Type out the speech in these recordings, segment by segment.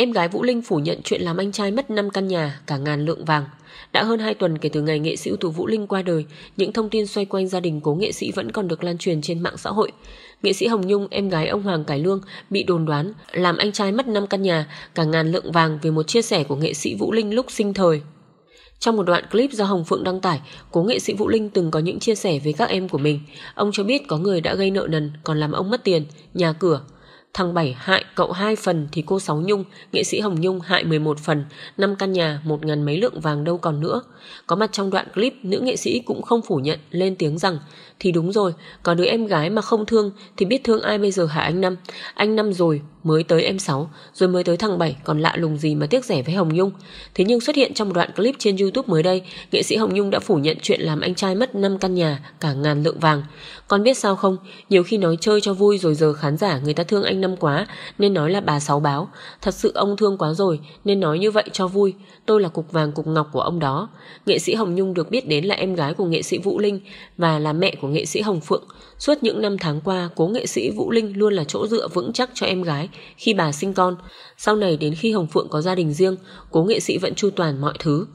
Em gái Vũ Linh phủ nhận chuyện làm anh trai mất 5 căn nhà, cả ngàn lượng vàng. Đã hơn 2 tuần kể từ ngày nghệ sĩ ưu tú Vũ Linh qua đời, những thông tin xoay quanh gia đình cố nghệ sĩ vẫn còn được lan truyền trên mạng xã hội. Nghệ sĩ Hồng Nhung, em gái ông Hoàng Cải Lương, bị đồn đoán làm anh trai mất 5 căn nhà, cả ngàn lượng vàng vì một chia sẻ của nghệ sĩ Vũ Linh lúc sinh thời. Trong một đoạn clip do Hồng Phượng đăng tải, cố nghệ sĩ Vũ Linh từng có những chia sẻ với các em của mình. Ông cho biết có người đã gây nợ nần, còn làm ông mất tiền, nhà cửa. Thằng Bảy hại cậu 2 phần thì cô Sáu Nhung, nghệ sĩ Hồng Nhung hại 11 phần, năm căn nhà, một ngàn mấy lượng vàng đâu còn nữa. Có mặt trong đoạn clip, nữ nghệ sĩ cũng không phủ nhận, lên tiếng rằng thì đúng rồi, có đứa em gái mà không thương thì biết thương ai bây giờ hả anh Năm? Anh Năm rồi, mới tới em Sáu, rồi mới tới thằng Bảy, còn lạ lùng gì mà tiếc rẻ với Hồng Nhung. Thế nhưng xuất hiện trong một đoạn clip trên YouTube mới đây, nghệ sĩ Hồng Nhung đã phủ nhận chuyện làm anh trai mất 5 căn nhà, cả ngàn lượng vàng. Con biết sao không? Nhiều khi nói chơi cho vui rồi giờ khán giả người ta thương anh Năm quá, nên nói là bà Sáu báo. Thật sự ông thương quá rồi, nên nói như vậy cho vui. Tôi là cục vàng cục ngọc của ông đó. Nghệ sĩ Hồng Nhung được biết đến là em gái của nghệ sĩ Vũ Linh và là mẹ của nghệ sĩ Hồng Phượng. Suốt những năm tháng qua, cố nghệ sĩ Vũ Linh luôn là chỗ dựa vững chắc cho em gái khi bà sinh con. Sau này đến khi Hồng Phượng có gia đình riêng, cố nghệ sĩ vẫn chu toàn mọi thứ.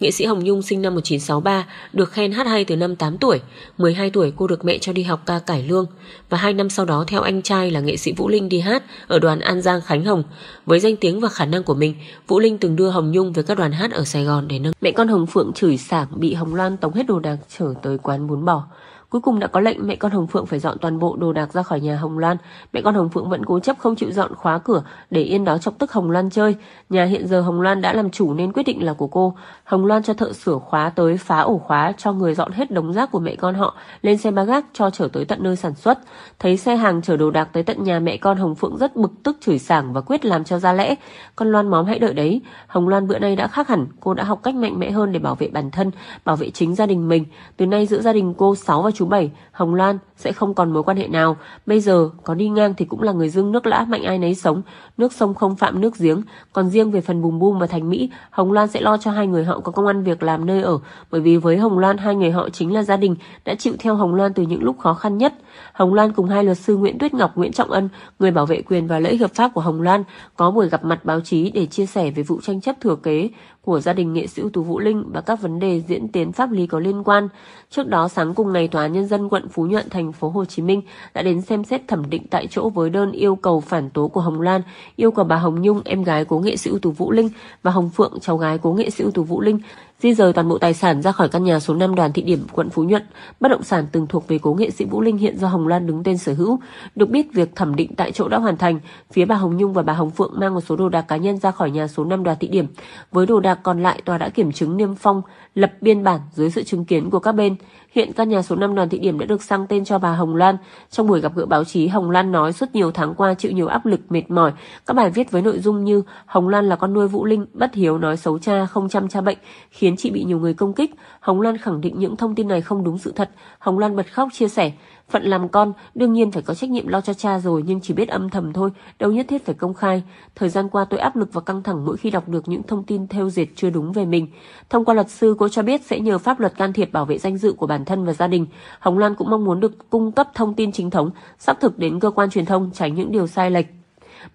Nghệ sĩ Hồng Nhung sinh năm 1963, được khen hát hay từ năm 8 tuổi. 12 tuổi cô được mẹ cho đi học ca cải lương và 2 năm sau đó theo anh trai là nghệ sĩ Vũ Linh đi hát ở đoàn An Giang Khánh Hồng. Với danh tiếng và khả năng của mình, Vũ Linh từng đưa Hồng Nhung về các đoàn hát ở Sài Gòn để nâng. Mẹ con Hồng Phượng chửi sảng bị Hồng Loan tống hết đồ đạc trở tới quán bún bò. Cuối cùng đã có lệnh mẹ con Hồng Phượng phải dọn toàn bộ đồ đạc ra khỏi nhà Hồng Loan. Mẹ con Hồng Phượng vẫn cố chấp không chịu dọn khóa cửa để yên đó chọc tức Hồng Loan chơi. Nhà hiện giờ Hồng Loan đã làm chủ nên quyết định là của cô. Hồng Loan cho thợ sửa khóa tới phá ổ khóa cho người dọn hết đống rác của mẹ con họ lên xe ba gác cho chở tới tận nơi sản xuất. Thấy xe hàng chở đồ đạc tới tận nhà mẹ con Hồng Phượng rất bực tức chửi sảng và quyết làm cho ra lẽ. Con Loan móm hãy đợi đấy. Hồng Loan bữa nay đã khác hẳn. Cô đã học cách mạnh mẽ hơn để bảo vệ bản thân, bảo vệ chính gia đình mình. Từ nay giữa gia đình cô Sáu và chú Bảy, Hồng Loan sẽ không còn mối quan hệ nào. Bây giờ có đi ngang thì cũng là người dương nước lã mạnh ai nấy sống, nước sông không phạm nước giếng. Còn riêng về phần Bùm Bùm và Thành Mỹ, Hồng Loan sẽ lo cho hai người họ có công ăn việc làm nơi ở, bởi vì với Hồng Loan hai người họ chính là gia đình đã chịu theo Hồng Loan từ những lúc khó khăn nhất. Hồng Loan cùng hai luật sư Nguyễn Tuyết Ngọc, Nguyễn Trọng Ân, người bảo vệ quyền và lợi ích hợp pháp của Hồng Loan, có buổi gặp mặt báo chí để chia sẻ về vụ tranh chấp thừa kế của gia đình nghệ sĩ ưu tú Vũ Linh và các vấn đề diễn tiến pháp lý có liên quan. Trước đó sáng cùng ngày Tòa nhân dân quận Phú Nhuận thành phố Hồ Chí Minh đã đến xem xét thẩm định tại chỗ với đơn yêu cầu phản tố của Hồng Lan, yêu cầu bà Hồng Nhung, em gái cố nghệ sĩ ưu tú Vũ Linh và Hồng Phượng, cháu gái cố nghệ sĩ ưu tú Vũ Linh di rời toàn bộ tài sản ra khỏi căn nhà số 5 đoàn thị điểm quận Phú Nhuận. Bất động sản từng thuộc về cố nghệ sĩ Vũ Linh hiện do Hồng Lan đứng tên sở hữu. Được biết việc thẩm định tại chỗ đã hoàn thành. Phía bà Hồng Nhung và bà Hồng Phượng mang một số đồ đạc cá nhân ra khỏi nhà số 5 đoàn thị điểm. Với đồ đạc còn lại, tòa đã kiểm chứng niêm phong, lập biên bản dưới sự chứng kiến của các bên. Hiện căn nhà số 5 đoàn thị điểm đã được sang tên cho bà Hồng Lan. Trong buổi gặp gỡ báo chí, Hồng Lan nói suốt nhiều tháng qua chịu nhiều áp lực mệt mỏi. Các bài viết với nội dung như Hồng Lan là con nuôi Vũ Linh, bất hiếu nói xấu cha, không chăm cha bệnh, khiến khiến chị bị nhiều người công kích. Hồng Loan khẳng định những thông tin này không đúng sự thật. Hồng Loan bật khóc chia sẻ, Phận làm con đương nhiên phải có trách nhiệm lo cho cha rồi nhưng chỉ biết âm thầm thôi, đâu nhất thiết phải công khai. Thời gian qua tôi áp lực và căng thẳng mỗi khi đọc được những thông tin theo dệt chưa đúng về mình. Thông qua luật sư, cô cho biết sẽ nhờ pháp luật can thiệp bảo vệ danh dự của bản thân và gia đình. Hồng Loan cũng mong muốn được cung cấp thông tin chính thống, xác thực đến cơ quan truyền thông tránh những điều sai lệch.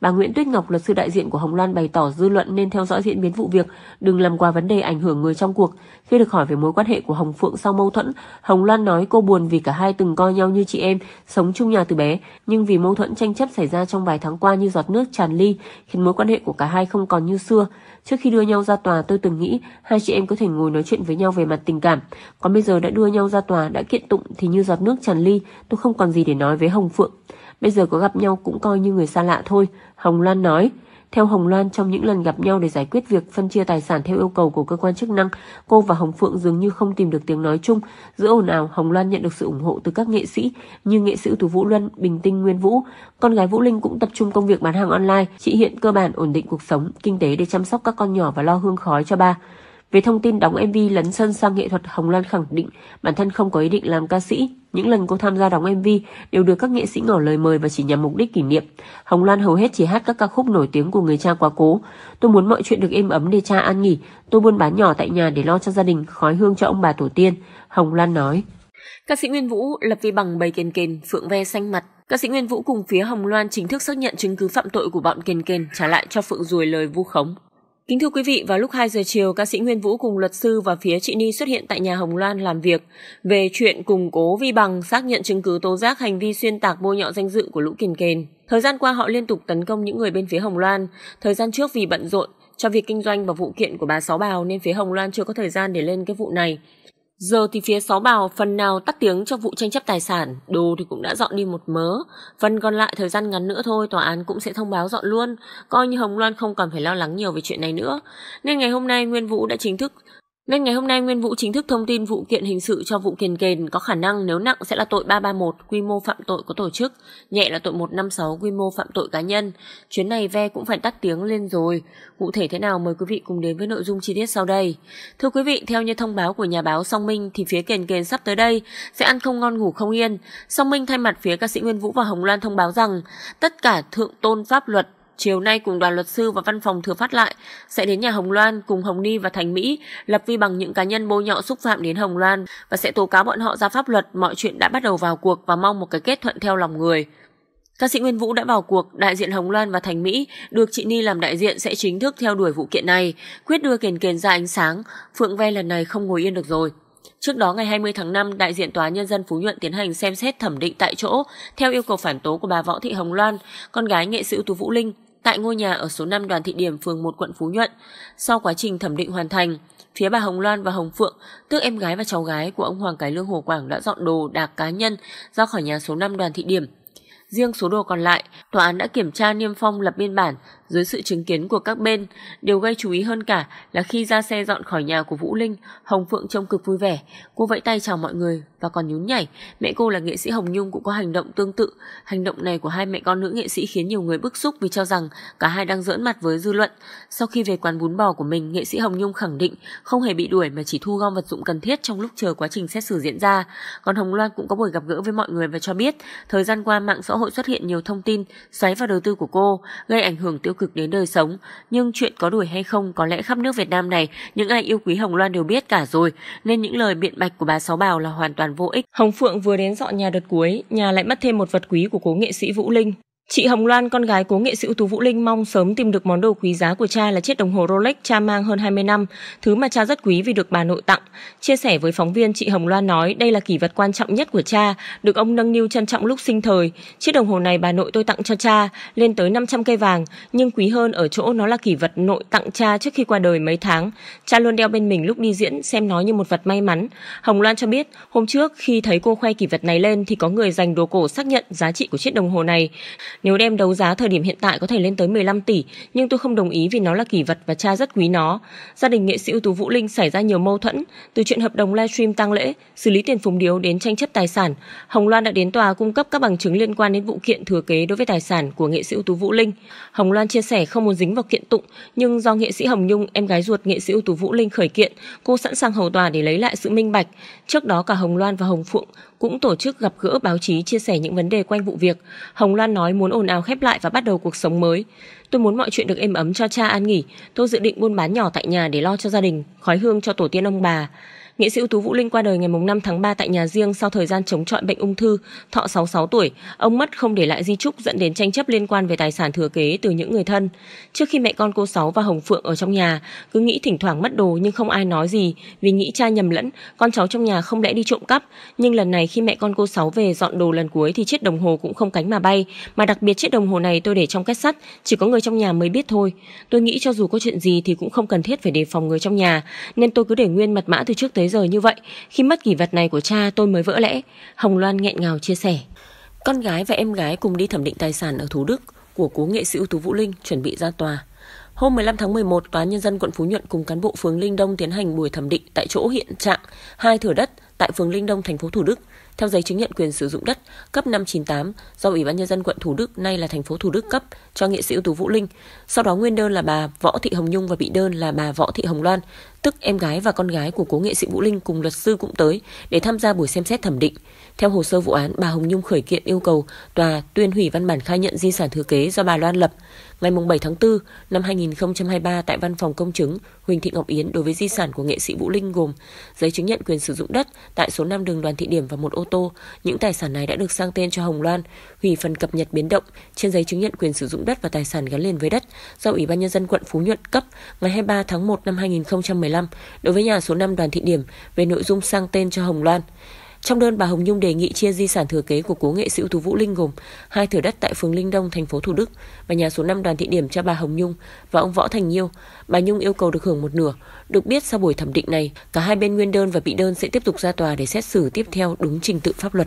Bà Nguyễn Tuyết Ngọc, luật sư đại diện của Hồng Loan bày tỏ dư luận nên theo dõi diễn biến vụ việc, đừng làm qua vấn đề ảnh hưởng người trong cuộc. Khi được hỏi về mối quan hệ của Hồng Phượng sau mâu thuẫn, Hồng Loan nói cô buồn vì cả hai từng coi nhau như chị em, sống chung nhà từ bé, nhưng vì mâu thuẫn tranh chấp xảy ra trong vài tháng qua như giọt nước tràn ly, khiến mối quan hệ của cả hai không còn như xưa. Trước khi đưa nhau ra tòa tôi từng nghĩ hai chị em có thể ngồi nói chuyện với nhau về mặt tình cảm. Còn bây giờ đã đưa nhau ra tòa, đã kiện tụng thì như giọt nước tràn ly, tôi không còn gì để nói với Hồng Phượng. Bây giờ có gặp nhau cũng coi như người xa lạ thôi, Hồng Loan nói. Theo Hồng Loan, trong những lần gặp nhau để giải quyết việc phân chia tài sản theo yêu cầu của cơ quan chức năng, cô và Hồng Phượng dường như không tìm được tiếng nói chung. Giữa ồn ào, Hồng Loan nhận được sự ủng hộ từ các nghệ sĩ như nghệ sĩ tú Vũ Luân, Bình Tinh, Nguyên Vũ. Con gái Vũ Linh cũng tập trung công việc bán hàng online. Chị hiện cơ bản ổn định cuộc sống, kinh tế để chăm sóc các con nhỏ và lo hương khói cho ba. Về thông tin đóng MV lấn sân sang nghệ thuật, Hồng Loan khẳng định bản thân không có ý định làm ca sĩ. Những lần cô tham gia đóng MV đều được các nghệ sĩ ngỏ lời mời và chỉ nhằm mục đích kỷ niệm. Hồng Loan hầu hết chỉ hát các ca khúc nổi tiếng của người cha quá cố. Tôi muốn mọi chuyện được êm ấm để cha an nghỉ. Tôi buôn bán nhỏ tại nhà để lo cho gia đình, khói hương cho ông bà tổ tiên. Hồng Loan nói. Ca sĩ Nguyên Vũ lập vi bằng bầy kền kền, phượng ve xanh mặt, Ca sĩ Nguyên Vũ cùng phía Hồng Loan chính thức xác nhận chứng cứ phạm tội của bọn Kền Kền trả lại cho Phượng ruồi lời vu khống. Kính thưa quý vị, vào lúc 2 giờ chiều, ca sĩ Nguyên Vũ cùng luật sư và phía chị Ni xuất hiện tại nhà Hồng Loan làm việc về chuyện củng cố vi bằng xác nhận chứng cứ tố giác hành vi xuyên tạc bôi nhọ danh dự của Lũ Kiền Kền. Thời gian qua họ liên tục tấn công những người bên phía Hồng Loan. Thời gian trước vì bận rộn cho việc kinh doanh và vụ kiện của bà Sáu Bào nên phía Hồng Loan chưa có thời gian để lên cái vụ này. Giờ thì phía Sáu Bào phần nào tắt tiếng cho vụ tranh chấp tài sản, đồ thì cũng đã dọn đi một mớ. Phần còn lại thời gian ngắn nữa thôi, tòa án cũng sẽ thông báo dọn luôn, coi như Hồng Loan không cần phải lo lắng nhiều về chuyện này nữa. Nên ngày hôm nay Nguyên Vũ đã chính thức nên ngày hôm nay Nguyên Vũ chính thức thông tin vụ kiện hình sự cho vụ kiền kền có khả năng nếu nặng sẽ là tội 331 quy mô phạm tội có tổ chức, nhẹ là tội 156 quy mô phạm tội cá nhân. Chuyến này ve cũng phải tắt tiếng lên rồi. Cụ thể thế nào mời quý vị cùng đến với nội dung chi tiết sau đây. Thưa quý vị, theo như thông báo của nhà báo Song Minh thì phía kiền kền sắp tới đây sẽ ăn không ngon ngủ không yên. Song Minh thay mặt phía ca sĩ Nguyên Vũ và Hồng Loan thông báo rằng tất cả thượng tôn pháp luật Chiều nay cùng đoàn luật sư và văn phòng thừa phát lại sẽ đến nhà Hồng Loan cùng Hồng Ni và Thành Mỹ lập vi bằng những cá nhân bôi nhọ xúc phạm đến Hồng Loan và sẽ tố cáo bọn họ ra pháp luật mọi chuyện đã bắt đầu vào cuộc và mong một cái kết thuận theo lòng người. Ca sĩ Nguyên Vũ đã vào cuộc, đại diện Hồng Loan và Thành Mỹ được chị Ni làm đại diện sẽ chính thức theo đuổi vụ kiện này, quyết đưa kền kền ra ánh sáng, Phượng Ve lần này không ngồi yên được rồi. Trước đó ngày 20 tháng 5, đại diện Tòa Nhân dân Phú Nhuận tiến hành xem xét thẩm định tại chỗ theo yêu cầu phản tố của bà Võ Thị Hồng Loan, con gái nghệ sĩ ưu tú Vũ Linh, tại ngôi nhà ở số 5 đoàn thị điểm phường 1 quận Phú Nhuận. Sau quá trình thẩm định hoàn thành, phía bà Hồng Loan và Hồng Phượng, tức em gái và cháu gái của ông Hoàng Cái Lương Hồ Quảng đã dọn đồ đạc cá nhân ra khỏi nhà số 5 đoàn thị điểm. Riêng số đồ còn lại, tòa án đã kiểm tra niêm phong lập biên bản dưới sự chứng kiến của các bên. Điều gây chú ý hơn cả là khi ra xe dọn khỏi nhà của Vũ Linh, Hồng Phượng trông cực vui vẻ. Cô vẫy tay chào mọi người và còn nhún nhảy. Mẹ cô là nghệ sĩ Hồng Nhung cũng có hành động tương tự. Hành động này của hai mẹ con nữ nghệ sĩ khiến nhiều người bức xúc vì cho rằng cả hai đang giỡn mặt với dư luận. Sau khi về quán bún bò của mình, nghệ sĩ Hồng Nhung khẳng định không hề bị đuổi mà chỉ thu gom vật dụng cần thiết trong lúc chờ quá trình xét xử diễn ra. Còn Hồng Loan cũng có buổi gặp gỡ với mọi người và cho biết thời gian qua mạng xã hội xuất hiện nhiều thông tin xoáy vào đầu tư của cô, gây ảnh hưởng tiêu cực đến đời sống. Nhưng chuyện có đuổi hay không có lẽ khắp nước Việt Nam này những ai yêu quý Hồng Loan đều biết cả rồi, nên những lời biện bạch của bà Sáu Bào là hoàn toàn vô ích. Hồng Phượng vừa đến dọn nhà đợt cuối, nhà lại mất thêm một vật quý của cố nghệ sĩ Vũ Linh. Chị Hồng Loan, con gái cố nghệ sĩ ưu tú Vũ Linh mong sớm tìm được món đồ quý giá của cha là chiếc đồng hồ Rolex cha mang hơn 20 năm, thứ mà cha rất quý vì được bà nội tặng. Chia sẻ với phóng viên, chị Hồng Loan nói đây là kỷ vật quan trọng nhất của cha, được ông nâng niu trân trọng lúc sinh thời. Chiếc đồng hồ này bà nội tôi tặng cho cha, lên tới 500 cây vàng, nhưng quý hơn ở chỗ nó là kỷ vật nội tặng cha trước khi qua đời mấy tháng. Cha luôn đeo bên mình lúc đi diễn, xem nó như một vật may mắn. Hồng Loan cho biết, hôm trước khi thấy cô khoe kỷ vật này lên thì có người dành đồ cổ xác nhận giá trị của chiếc đồng hồ này. Nếu đem đấu giá thời điểm hiện tại có thể lên tới 15 tỷ, nhưng tôi không đồng ý vì nó là kỷ vật và cha rất quý nó. Gia đình nghệ sĩ ưu tú Vũ Linh xảy ra nhiều mâu thuẫn, từ chuyện hợp đồng livestream tăng lễ, xử lý tiền phùng điếu đến tranh chấp tài sản. Hồng Loan đã đến tòa cung cấp các bằng chứng liên quan đến vụ kiện thừa kế đối với tài sản của nghệ sĩ ưu tú Vũ Linh. Hồng Loan chia sẻ không muốn dính vào kiện tụng, nhưng do nghệ sĩ Hồng Nhung, em gái ruột nghệ sĩ ưu tú Vũ Linh khởi kiện, cô sẵn sàng hầu tòa để lấy lại sự minh bạch. Trước đó cả Hồng Loan và Hồng Phượng cũng tổ chức gặp gỡ báo chí chia sẻ những vấn đề quanh vụ việc. Hồng Loan nói muốn ồn ào khép lại và bắt đầu cuộc sống mới. Tôi muốn mọi chuyện được êm ấm cho cha an nghỉ. Tôi dự định buôn bán nhỏ tại nhà để lo cho gia đình, khói hương cho tổ tiên ông bà. Nghệ sĩ ưu tú Vũ Linh qua đời ngày 5 tháng 3 tại nhà riêng sau thời gian chống chọi bệnh ung thư, thọ 66 tuổi. Ông mất không để lại di chúc dẫn đến tranh chấp liên quan về tài sản thừa kế từ những người thân. Trước khi mẹ con cô Sáu và Hồng Phượng ở trong nhà, cứ nghĩ thỉnh thoảng mất đồ nhưng không ai nói gì vì nghĩ cha nhầm lẫn, con cháu trong nhà không lẽ đi trộm cắp. Nhưng lần này khi mẹ con cô Sáu về dọn đồ lần cuối thì chiếc đồng hồ cũng không cánh mà bay, mà đặc biệt chiếc đồng hồ này tôi để trong kết sắt, chỉ có người trong nhà mới biết thôi. Tôi nghĩ cho dù có chuyện gì thì cũng không cần thiết phải đề phòng người trong nhà, nên tôi cứ để nguyên mật mã từ trước tới tới giờ như vậy, khi mất kỷ vật này của cha tôi mới vỡ lẽ. Hồng Loan nghẹn ngào chia sẻ. Con gái và em gái cùng đi thẩm định tài sản ở Thủ Đức của cố nghệ sĩ ưu tú Vũ Linh chuẩn bị ra tòa. Hôm 15 tháng 11, Tòa nhân dân quận Phú Nhuận cùng cán bộ phường Linh Đông tiến hành buổi thẩm định tại chỗ hiện trạng hai thửa đất tại phường Linh Đông, thành phố Thủ Đức theo giấy chứng nhận quyền sử dụng đất cấp 598 do Ủy ban nhân dân quận Thủ Đức nay là thành phố Thủ Đức cấp cho nghệ sĩ ưu tú Vũ Linh. Sau đó nguyên đơn là bà Võ Thị Hồng Nhung và bị đơn là bà Võ Thị Hồng Loan, tức em gái và con gái của cố nghệ sĩ Vũ Linh cùng luật sư cũng tới để tham gia buổi xem xét thẩm định. Theo hồ sơ vụ án, bà Hồng Nhung khởi kiện yêu cầu tòa tuyên hủy văn bản khai nhận di sản thừa kế do bà Loan lập ngày 7 tháng 4 năm 2023 tại văn phòng công chứng Huỳnh Thị Ngọc Yến đối với di sản của nghệ sĩ Vũ Linh gồm giấy chứng nhận quyền sử dụng đất tại số 5 đường Đoàn Thị Điểm và một ô tô. Những tài sản này đã được sang tên cho Hồng Loan, hủy phần cập nhật biến động trên giấy chứng nhận quyền sử dụng đất và tài sản gắn liền với đất do Ủy ban nhân dân quận Phú Nhuận cấp ngày 23 tháng 1 năm 2015 đối với nhà số 5 Đoàn Thị Điểm về nội dung sang tên cho Hồng Loan. Trong đơn bà Hồng Nhung đề nghị chia di sản thừa kế của cố nghệ sĩ ưu tú Vũ Linh gồm hai thửa đất tại phường Linh Đông, thành phố Thủ Đức và nhà số 5 Đoàn Thị Điểm cho bà Hồng Nhung và ông Võ Thành Nhiêu. Bà Nhung yêu cầu được hưởng một nửa. Được biết sau buổi thẩm định này, cả hai bên nguyên đơn và bị đơn sẽ tiếp tục ra tòa để xét xử tiếp theo đúng trình tự pháp luật.